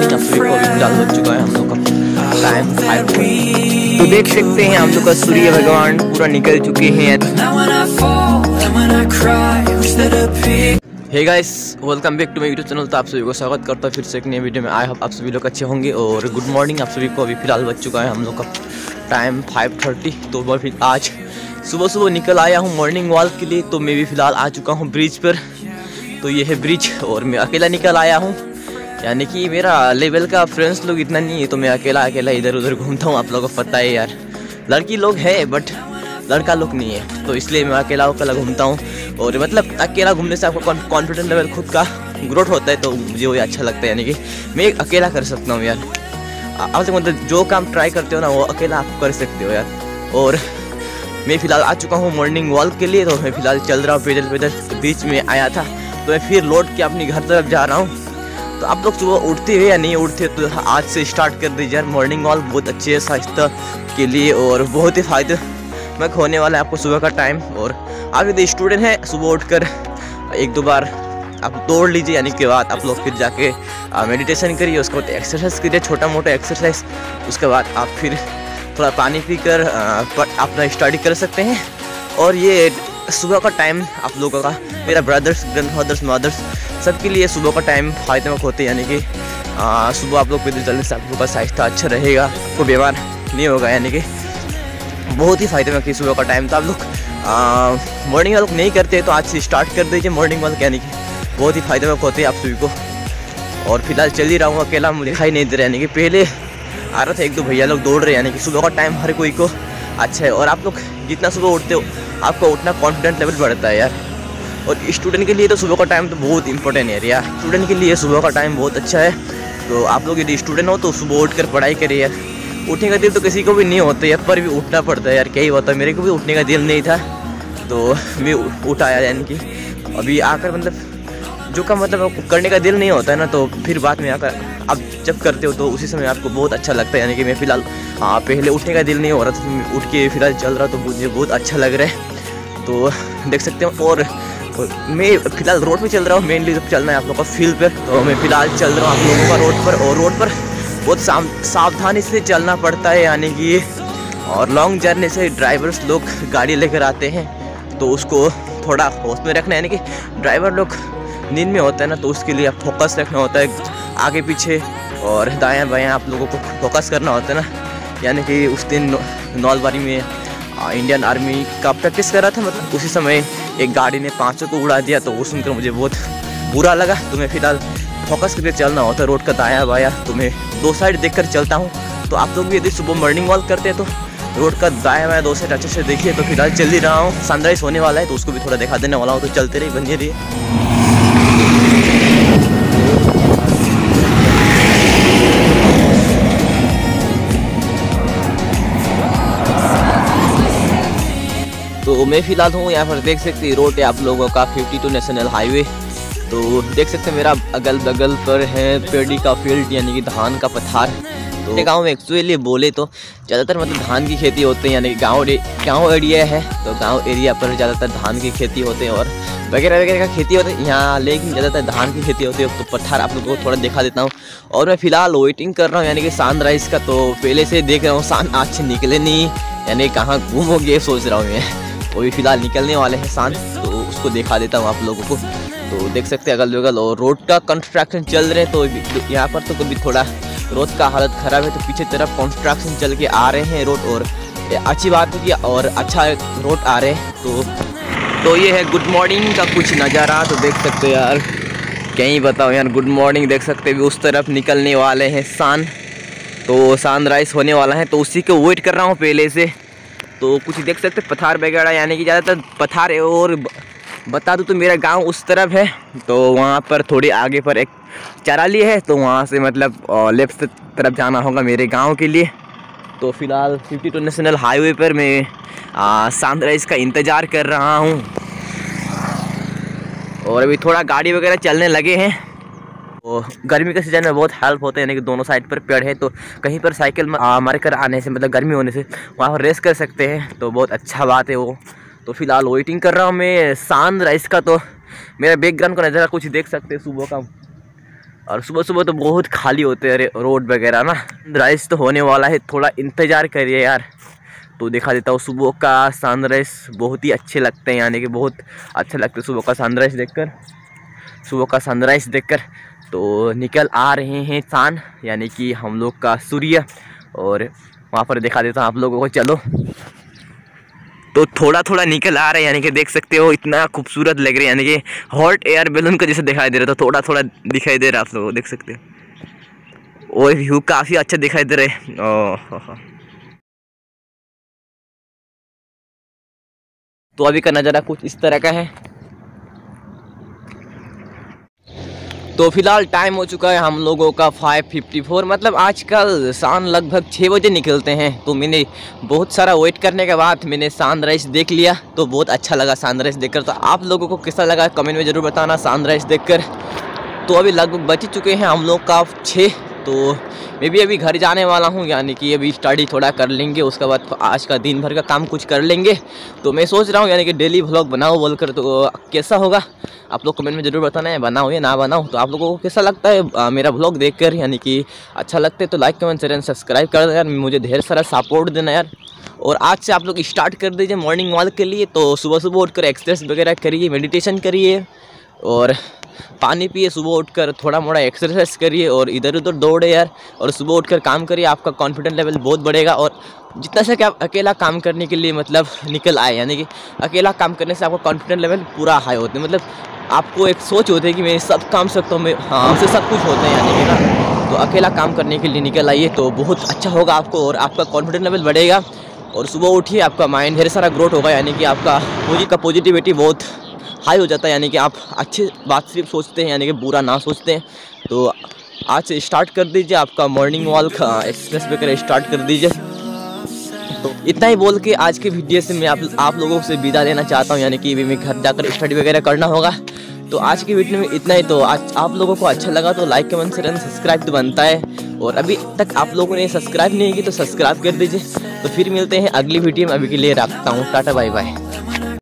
आप सभी को अभी फ़िलहाल हो चुका है हम लोग का। टाइम तो देख सकते हैं हम लोग का सूर्य भगवान पूरा निकल चुके हैं। Hey guys welcome back to my YouTube channel तो आप सभी को स्वागत करता हूँ फिर से एक नए वीडियो में। आए होप आप सभी लोग अच्छे होंगे और गुड मॉर्निंग आप सभी को अभी फ़िलहाल बच चुका है हम लोग का टाइम फाइव थर्टी तो मैं फिर आज सुबह सुबह निकल आया हूँ मॉर्निंग वॉक के लिए। तो मैं भी फ़िलहाल आ चुका हूँ ब्रिज पर। तो ये है ब्रिज और मैं अकेला निकल आया हूँ। यानी कि मेरा लेवल का फ्रेंड्स लोग इतना नहीं है तो मैं अकेला अकेला इधर उधर घूमता हूँ, आप लोगों को पता है यार। लड़की लोग है बट लड़का लोग नहीं है तो इसलिए मैं अकेला अकेला घूमता हूँ। और मतलब अकेला घूमने से आपको कॉन्फिडेंस लेवल खुद का ग्रोथ होता है तो मुझे वो अच्छा लगता है, यानी कि मैं अकेला कर सकता हूँ यार। आप मतलब जो काम ट्राई करते हो ना, वो अकेला आप कर सकते हो यार। और मैं फ़िलहाल आ चुका हूँ मॉर्निंग वॉक के लिए तो मैं फ़िलहाल चल रहा हूँ, पैदल पैदल बीच में आया था तो मैं फिर लौट के अपनी घर तरफ़ जा रहा हूँ। तो आप लोग सुबह उठते हो या नहीं उठते तो आज से स्टार्ट कर दीजिए यार। मॉर्निंग वॉक बहुत अच्छी है स्वास्थ्य के लिए और बहुत ही फ़ायदेमंद होने वाला है आपको सुबह का टाइम और आप यदि स्टूडेंट हैं, सुबह उठकर एक दो बार आप दौड़ लीजिए, यानी के बाद आप लोग फिर जाके मेडिटेशन करिए, उसके बाद एक्सरसाइज करिए छोटा मोटा एक्सरसाइज उसके बाद आप फिर थोड़ा पानी प- अपना स्टडी कर सकते हैं। और ये सुबह का टाइम आप लोगों का, मेरा ब्रदर्स ग्रैंड फादर्स मदर्स सबके लिए सुबह का टाइम फ़ायदेमंद होते हैं यानी कि सुबह आप लोग पैदल चलने से आप लोगों का स्वास्थ्य अच्छा रहेगा, आपको बीमार नहीं होगा, यानी कि बहुत ही फ़ायदेमंद है सुबह का टाइम तो आप लोग मॉर्निंग वॉक नहीं करते तो आज से स्टार्ट कर दीजिए मॉर्निंग वॉक यानी कि बहुत ही फ़ायदेमंद होते हैं आप सभी को। और फ़िलहाल चल ही रहा हूँ, अकेला मुझे दिखाई नहीं दे रहा, यानी कि पहले आ रहा था एक दो भैया लोग दौड़ रहे हैं यानी कि सुबह का टाइम हर कोई को अच्छा है। और आप लोग जितना सुबह उठते हो आपका उतना कॉन्फिडेंस लेवल बढ़ता है यार। और स्टूडेंट के लिए तो सुबह का टाइम तो बहुत इंपॉर्टेंट है यार। स्टूडेंट के लिए सुबह का टाइम बहुत अच्छा है। तो आप लोग यदि स्टूडेंट हो तो सुबह उठ कर पढ़ाई करिए यार। उठने का दिल तो किसी को भी नहीं होता यार, पर भी उठना पड़ता है यार। क्या ही होता है मेरे को भी उठने का दिल नहीं था। तो मैं उठाया यानी कि अभी आकर मतलब जो का मतलब करने का दिल नहीं होता है ना तो फिर बाद में आकर आप जब करते हो तो उसी समय आपको बहुत अच्छा लगता है, यानी कि मैं फ़िलहाल हाँ पहले उठने का दिल नहीं हो रहा था उठ के फ़िलहाल चल रहा तो मुझे बहुत अच्छा लग रहा है। तो देख सकते हो, और मैं फ़िलहाल रोड पे चल रहा हूँ मेनली जब चलना है आप लोगों का फ़ील्ड पर तो मैं फ़िलहाल चल रहा हूँ आप लोगों का रोड पर, और रोड पर बहुत सावधानी से चलना पड़ता है, यानी कि, और लॉन्ग जर्नी से ड्राइवर्स लोग गाड़ी लेकर आते हैं तो उसको थोड़ा होश में रखना यानी कि ड्राइवर लोग नींद में होता है ना तो उसके लिए आप फोकस रखना होता है, आगे पीछे और दायां बायां आप लोगों को फोकस करना होता है ना। यानी कि उस दिन नौलबारी में इंडियन आर्मी का प्रैक्टिस कर रहा था मतलब उसी समय एक गाड़ी ने पाँचों को उड़ा दिया तो वो सुनकर मुझे बहुत बुरा लगा। तो मैं फ़िलहाल फोकस करके चलना होता है, रोड का दाया बाया तो मैं दो साइड देखकर चलता हूँ। तो आप लोग भी यदि सुबह मॉर्निंग वॉक करते हैं तो रोड का दाया बाया, दो साइड अच्छे से देखिए तो फ़िलहाल चल ही रहा हूँ। सनराइज होने वाला है तो उसको भी थोड़ा दिखा देने वाला हूँ तो चलते रहिए, बनिए रहिए। मैं फ़िलहाल हूँ यहाँ पर देख सकते हैं रोड है आप लोगों का 52 नेशनल हाईवे तो देख सकते हैं मेरा अगल बगल पर है पेड़ी का फ़ील्ड यानी कि धान का पथार तो गाँव में एक्चुअली बोले तो ज़्यादातर मतलब धान की खेती होते हैं यानी कि गाँव गाँव एरिया है तो गाँव एरिया पर ज़्यादातर धान की खेती होते हैं और वगैरह वगैरह का खेती होते है। यहाँ लेकिन ज़्यादातर धान की खेती होती है तो पत्थर आप लोगों को थोड़ा दिखा देता हूँ। और मैं फ़िलहाल वेटिंग कर रहा हूँ यानी कि सनराइज का तो पहले से देख रहा हूँ सान आज से निकले नहीं यानी कहाँ घूमोगे सोच रहा हूँ मैं। वो भी फ़िलहाल निकलने वाले हैं शान तो उसको दिखा देता हूँ आप लोगों को। तो देख सकते हैं अगल बगल और रोड का कंस्ट्रक्शन चल रहे तो यहाँ पर तो कभी थोड़ा रोड का हालत ख़राब है तो पीछे तरफ़ कंस्ट्रक्शन चल के आ रहे हैं रोड, और अच्छी बात है कि और अच्छा रोड आ रहे हैं तो तो ये है गुड मॉर्निंग का कुछ नज़ारा तो देख सकते हो यार। कहीं बताओ यार गुड मॉर्निंग देख सकते हो उस तरफ़ निकलने वाले हैं सान तो सनराइज होने वाला है तो उसी को वेट कर रहा हूँ पहले से। तो कुछ देख सकते पथार वगैरह, यानी कि ज़्यादातर पथार है और बता दूँ तो मेरा गाँव उस तरफ़ है तो वहाँ पर थोड़ी आगे पर एक चराली है तो वहाँ से मतलब लेफ़्ट तरफ़ जाना होगा मेरे गाँव के लिए। तो फ़िलहाल 52 नेशनल हाईवे पर मैं सनराइज का इंतज़ार कर रहा हूँ। और अभी थोड़ा गाड़ी वगैरह चलने लगे हैं। तो गर्मी के सीज़न में बहुत हेल्प होते हैं यानी कि दोनों साइड पर पेड़ है तो कहीं पर साइकिल में आ, मार कर आने से मतलब गर्मी होने से वहाँ पर रेस कर सकते हैं तो बहुत अच्छा बात है वो। तो फ़िलहाल वेटिंग कर रहा हूँ मैं सान राइस का तो मेरा बैकग्राउंड का नज़ारा कुछ देख सकते हैं सुबह का। और सुबह सुबह तो बहुत खाली होते हैं रोड वगैरह ना। राइस तो होने वाला है थोड़ा इंतज़ार करिए यार। तो दिखा देता हूँ सुबह का सनराइज बहुत ही अच्छे लगते हैं यानी कि बहुत अच्छा लगता है सुबह का सनराइज देखकर। सुबह का सनराइज देखकर तो निकल आ रहे हैं चाँद यानी कि हम लोग का सूर्य। और वहाँ पर दिखा देता हूँ आप लोगों को, चलो। तो थोड़ा थोड़ा निकल आ रहा है, यानी कि देख सकते हो इतना खूबसूरत लग रहा है, यानी कि हॉट एयर बैलून का जैसे दिखाई दे रहा है तो थोड़ा थोड़ा दिखाई दे रहा है आप लोगों को, देख सकते हो। और व्यू काफ़ी अच्छा दिखाई दे रहा है। ओह तो अभी का नज़ारा कुछ इस तरह का है। तो फ़िलहाल टाइम हो चुका है हम लोगों का 5:54 मतलब आजकल शान लगभग छः बजे निकलते हैं। तो मैंने बहुत सारा वेट करने के बाद मैंने सनराइज देख लिया। तो बहुत अच्छा लगा सनराइज देखकर। तो आप लोगों को कैसा लगा? कमेंट में ज़रूर बताना सनराइज देखकर। तो अभी लगभग बच चुके हैं हम लोग का छः तो मैं भी अभी घर जाने वाला हूँ यानी कि अभी स्टडी थोड़ा कर लेंगे उसके बाद आज का दिन भर का काम कुछ कर लेंगे। तो मैं सोच रहा हूँ यानी कि डेली व्लॉग बनाओ बोल कर तो कैसा होगा? आप लोग कमेंट में ज़रूर बताना है बनाओ या ना बनाओ तो आप लोगों को कैसा लगता है आ, मेरा ब्लॉग देख यानी कि अच्छा लगता है तो लाइक कमेंट शेयर सब्सक्राइब कर देना यार मुझे ढेर सारा सपोर्ट देना यार। और आज से आप लोग स्टार्ट कर दीजिए मॉर्निंग वॉक के लिए तो सुबह सुबह उठकर एक्सरसाइज वगैरह करिए मेडिटेशन करिए। और पानी पिए, सुबह उठकर थोड़ा मोड़ा एक्सरसाइज करिए और इधर उधर दौड़े यार। और सुबह उठकर काम करिए, आपका कॉन्फिडेंस लेवल बहुत बढ़ेगा और जितना से आप अकेला काम करने के लिए मतलब निकल आए, यानी कि अकेला काम करने से आपका कॉन्फिडेंस लेवल पूरा हाई होते हैं। मतलब आपको एक सोच होती है कि मैं सब काम सकता हूँ मैं हाँ हमसे सब कुछ होते हैं, यानी कि ना। तो अकेला काम करने के लिए निकल आइए तो बहुत अच्छा होगा आपको और आपका कॉन्फिडेंस लेवल बढ़ेगा। और सुबह उठिए, आपका माइंड ढेर सारा ग्रोथ होगा, यानी कि आपका का पॉजिटिविटी बहुत हाई हो जाता है, यानी कि आप अच्छी बात सिर्फ़ सोचते हैं, यानी कि बुरा ना सोचते हैं। तो आज से स्टार्ट कर दीजिए आपका मॉर्निंग वॉक एक्सप्रेस वगैरह स्टार्ट कर दीजिए। तो इतना ही बोल के आज के वीडियो से मैं आप आप लोगों से विदा लेना चाहता हूँ, यानी कि मैं घर जाकर स्टडी वगैरह करना होगा। तो आज की वीडियो में इतना ही तो आज आप लोगों को अच्छा लगा तो लाइक कमेंट शेयर सब्सक्राइब तो बनता है। और अभी तक आप लोगों ने सब्सक्राइब नहीं की तो सब्सक्राइब कर दीजिए। तो फिर मिलते हैं अगली वीडियो में, अभी के लिए रखता हूँ, टाटा बाय बाय